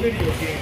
video game.